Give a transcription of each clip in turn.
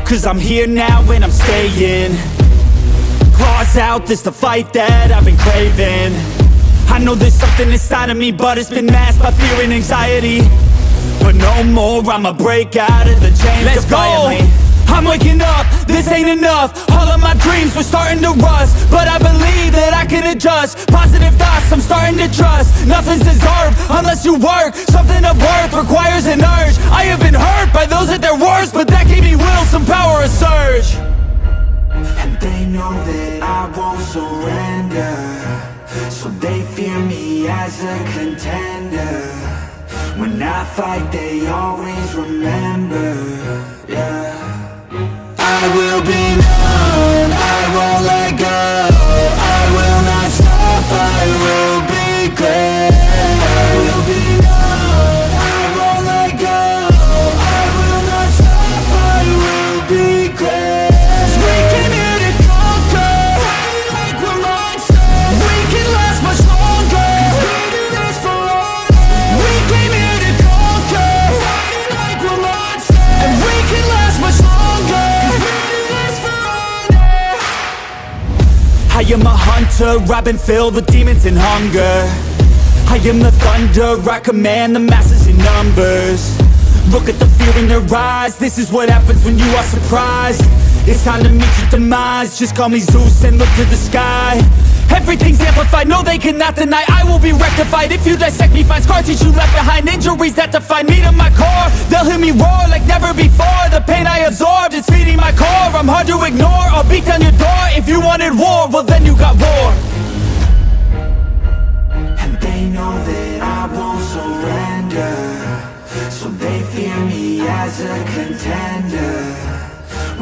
Out, cause I'm here now and I'm staying Claws out, this the fight that I've been craving I know there's something inside of me, but it's been masked by fear and anxiety But no more, I'ma break out of the chains Let's defiantly. go! I'm waking up, this ain't enough. All of my dreams were starting to rust But I believe that I can adjust. Positive thoughts, I'm starting to trust. Nothing's deserved unless you work. Something of worth requires an urge. I have been hurt by those at their worst But that gave me will, some power, a surge. And they know that I won't surrender. So they fear me as a contender. When I fight they always remember, I am a hunter, I've been filled with demons and hunger. I am the thunder, I command the masses in numbers. Look at the fear in their eyes, this is what happens when you are surprised. It's time to meet your demise, just call me Zeus and look to the sky Everything's amplified, no they cannot deny. I will be rectified. If you dissect me Find scars teach you left behind. Injuries that define me to my core. They'll hear me roar like never before. The pain I absorbed, it's feeding my core. I'm hard to ignore, I'll beat down your door. If you wanted war, well then you got war. And they know that I won't surrender. So they fear me as a contender.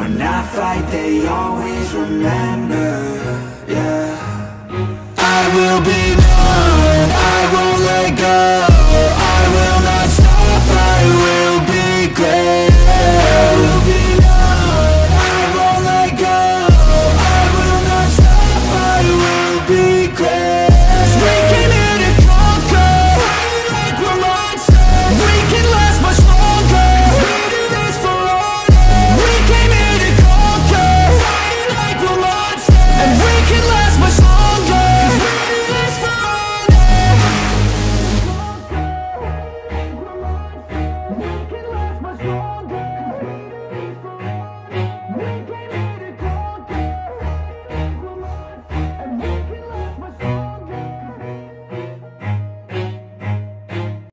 When I fight they always remember, yeah will be